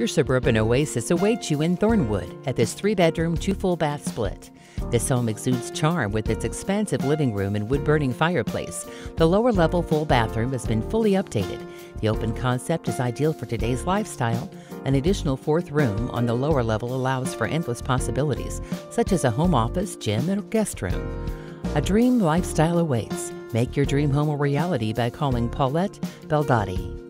Your suburban oasis awaits you in Thornwood at this three bedroom, two full bath split. This home exudes charm with its expansive living room and wood burning fireplace. The lower level full bathroom has been fully updated. The open concept is ideal for today's lifestyle. An additional fourth room on the lower level allows for endless possibilities, such as a home office, gym, and guest room. A dream lifestyle awaits. Make your dream home a reality by calling Paulette Beldotti.